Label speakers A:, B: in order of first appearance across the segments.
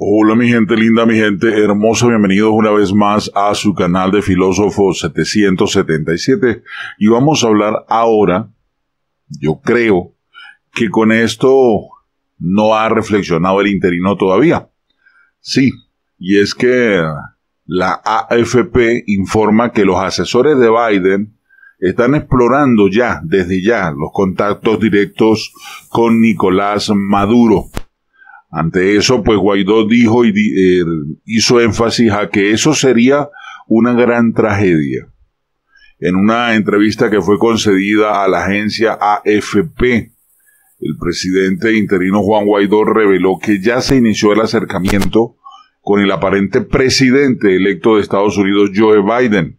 A: Hola mi gente linda, mi gente hermosa, bienvenidos una vez más a su canal de Filósofo 777 y vamos a hablar ahora, yo creo que con esto no ha reflexionado el interino todavía. Sí, y es que la AFP informa que los asesores de Biden están explorando ya, desde ya, los contactos directos con Nicolás Maduro ante eso, pues Guaidó dijo y eh, hizo énfasis a que eso sería una gran tragedia. En una entrevista que fue concedida a la agencia AFP, el presidente interino Juan Guaidó reveló que ya se inició el acercamiento con el aparente presidente electo de Estados Unidos, Joe Biden.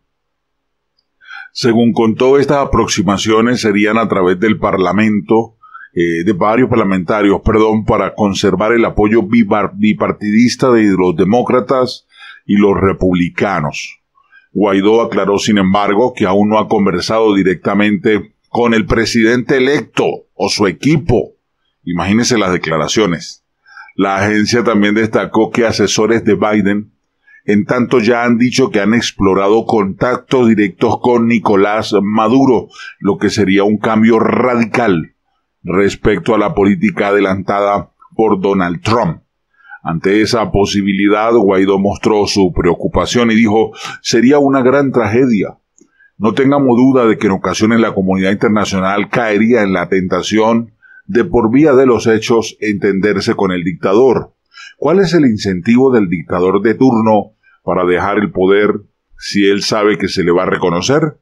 A: Según contó, estas aproximaciones serían a través del Parlamento eh, de varios parlamentarios, perdón, para conservar el apoyo bipartidista de los demócratas y los republicanos. Guaidó aclaró, sin embargo, que aún no ha conversado directamente con el presidente electo o su equipo. Imagínense las declaraciones. La agencia también destacó que asesores de Biden en tanto ya han dicho que han explorado contactos directos con Nicolás Maduro, lo que sería un cambio radical respecto a la política adelantada por Donald Trump. Ante esa posibilidad, Guaidó mostró su preocupación y dijo, sería una gran tragedia. No tengamos duda de que en ocasiones la comunidad internacional caería en la tentación de por vía de los hechos entenderse con el dictador. ¿Cuál es el incentivo del dictador de turno para dejar el poder si él sabe que se le va a reconocer?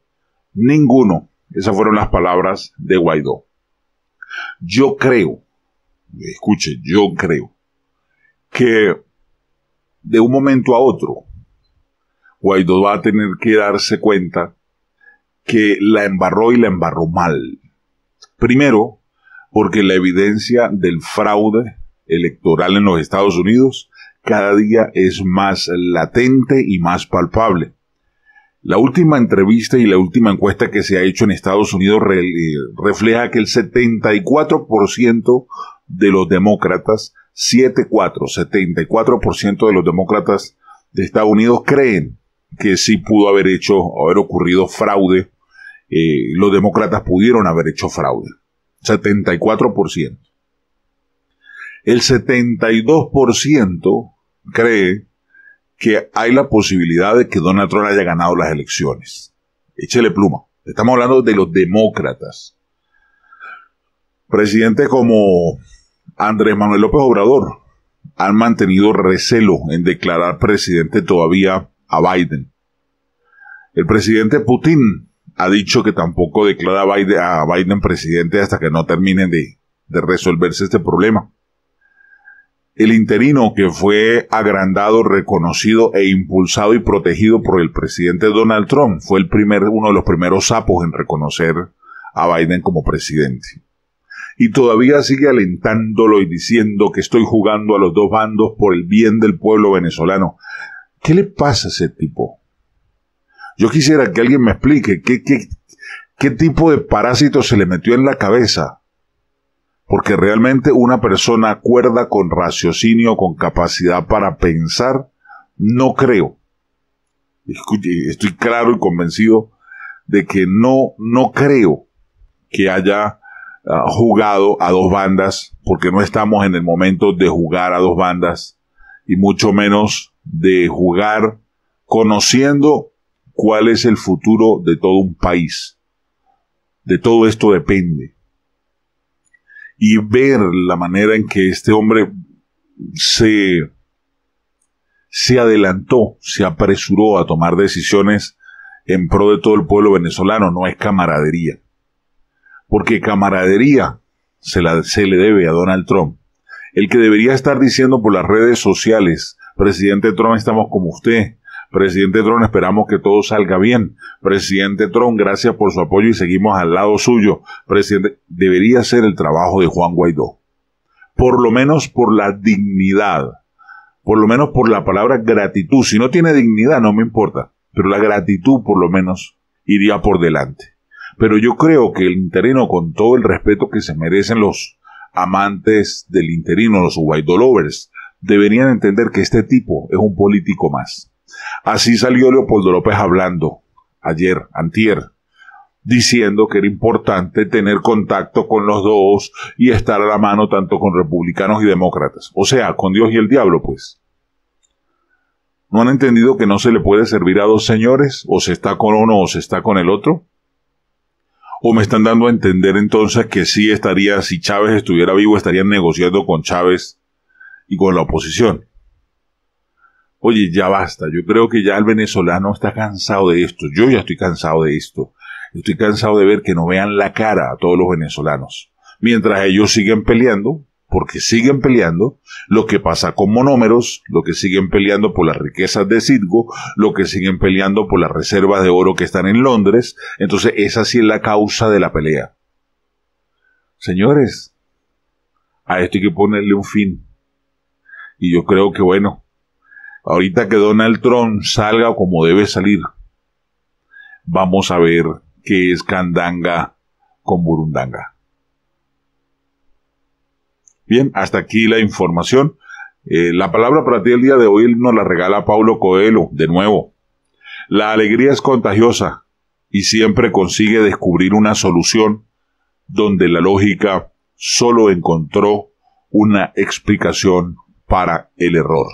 A: Ninguno. Esas fueron las palabras de Guaidó. Yo creo, escuche, yo creo que de un momento a otro, Guaidó va a tener que darse cuenta que la embarró y la embarró mal. Primero, porque la evidencia del fraude electoral en los Estados Unidos cada día es más latente y más palpable. La última entrevista y la última encuesta que se ha hecho en Estados Unidos refleja que el 74% de los demócratas, 74, 74% de los demócratas de Estados Unidos creen que sí pudo haber hecho, haber ocurrido fraude. Eh, los demócratas pudieron haber hecho fraude. 74%. El 72% cree que hay la posibilidad de que Donald Trump haya ganado las elecciones. Échele pluma. Estamos hablando de los demócratas. Presidentes como Andrés Manuel López Obrador han mantenido recelo en declarar presidente todavía a Biden. El presidente Putin ha dicho que tampoco declara a Biden, presidente hasta que no terminen de resolverse este problema. El interino que fue agrandado, reconocido e impulsado y protegido por el presidente Donald Trump fue el primer, uno de los primeros sapos en reconocer a Biden como presidente. Y todavía sigue alentándolo y diciendo que estoy jugando a los dos bandos por el bien del pueblo venezolano. ¿Qué le pasa a ese tipo? Yo quisiera que alguien me explique qué, qué, qué tipo de parásito se le metió en la cabeza porque realmente una persona cuerda con raciocinio, con capacidad para pensar, no creo. Estoy claro y convencido de que no, no creo que haya ah, jugado a dos bandas, porque no estamos en el momento de jugar a dos bandas, y mucho menos de jugar conociendo cuál es el futuro de todo un país. De todo esto depende y ver la manera en que este hombre se, se adelantó, se apresuró a tomar decisiones en pro de todo el pueblo venezolano, no es camaradería. Porque camaradería se, se le debe a Donald Trump. El que debería estar diciendo por las redes sociales, presidente Trump, estamos como usted, Presidente Trump, esperamos que todo salga bien. Presidente Trump, gracias por su apoyo y seguimos al lado suyo. Presidente, debería ser el trabajo de Juan Guaidó. Por lo menos por la dignidad. Por lo menos por la palabra gratitud. Si no tiene dignidad, no me importa. Pero la gratitud, por lo menos, iría por delante. Pero yo creo que el interino, con todo el respeto que se merecen los amantes del interino, los Guaidó lovers, deberían entender que este tipo es un político más. Así salió Leopoldo López hablando ayer, antier, diciendo que era importante tener contacto con los dos y estar a la mano tanto con republicanos y demócratas. O sea, con Dios y el diablo, pues. ¿No han entendido que no se le puede servir a dos señores? ¿O se está con uno o se está con el otro? ¿O me están dando a entender entonces que sí estaría, si Chávez estuviera vivo, estarían negociando con Chávez y con la oposición? Oye, ya basta. Yo creo que ya el venezolano está cansado de esto. Yo ya estoy cansado de esto. Estoy cansado de ver que no vean la cara a todos los venezolanos. Mientras ellos siguen peleando, porque siguen peleando, lo que pasa con monómeros, lo que siguen peleando por las riquezas de Citgo, lo que siguen peleando por las reservas de oro que están en Londres, entonces esa sí es la causa de la pelea. Señores, a esto hay que ponerle un fin. Y yo creo que bueno, ahorita que Donald Trump salga como debe salir, vamos a ver que es Candanga con Burundanga. Bien, hasta aquí la información. Eh, la palabra para ti el día de hoy nos la regala Paulo Coelho, de nuevo. La alegría es contagiosa y siempre consigue descubrir una solución donde la lógica solo encontró una explicación para el error.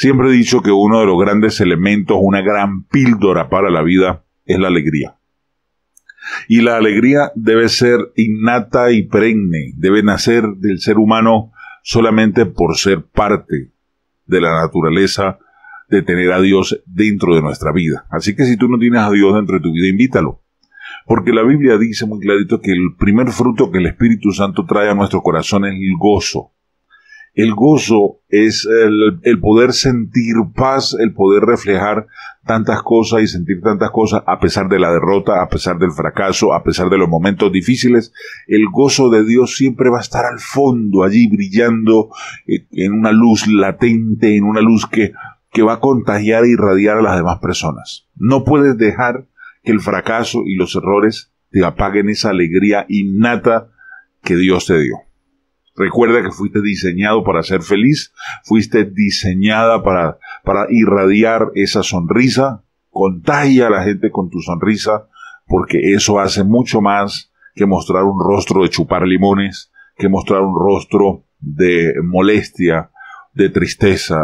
A: Siempre he dicho que uno de los grandes elementos, una gran píldora para la vida, es la alegría. Y la alegría debe ser innata y perenne, debe nacer del ser humano solamente por ser parte de la naturaleza de tener a Dios dentro de nuestra vida. Así que si tú no tienes a Dios dentro de tu vida, invítalo. Porque la Biblia dice muy clarito que el primer fruto que el Espíritu Santo trae a nuestro corazón es el gozo. El gozo es el, poder sentir paz, el poder reflejar tantas cosas y sentir tantas cosas a pesar de la derrota, a pesar del fracaso, a pesar de los momentos difíciles. El gozo de Dios siempre va a estar al fondo, allí brillando eh, en una luz latente, en una luz que, que va a contagiar e irradiar a las demás personas. No puedes dejar que el fracaso y los errores te apaguen esa alegría innata que Dios te dio. Recuerda que fuiste diseñado para ser feliz, fuiste diseñada para, para irradiar esa sonrisa, contagia a la gente con tu sonrisa, porque eso hace mucho más que mostrar un rostro de chupar limones, que mostrar un rostro de molestia, de tristeza,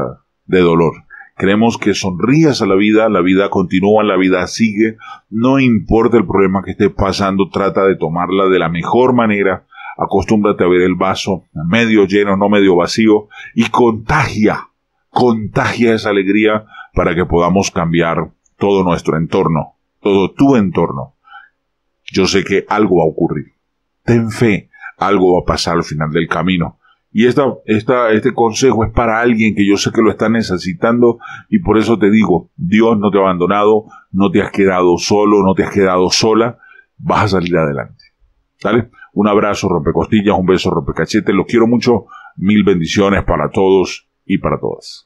A: de dolor. Creemos que sonrías a la vida, la vida continúa, la vida sigue, no importa el problema que esté pasando, trata de tomarla de la mejor manera, acostúmbrate a ver el vaso medio lleno, no medio vacío, y contagia, contagia esa alegría para que podamos cambiar todo nuestro entorno, todo tu entorno. Yo sé que algo va a ocurrir. Ten fe, algo va a pasar al final del camino. Y esta, esta, este consejo es para alguien que yo sé que lo está necesitando y por eso te digo, Dios no te ha abandonado, no te has quedado solo, no te has quedado sola, vas a salir adelante. ¿Sale? Un abrazo, rompecostillas, un beso, rompecachetes. Los quiero mucho. Mil bendiciones para todos y para todas.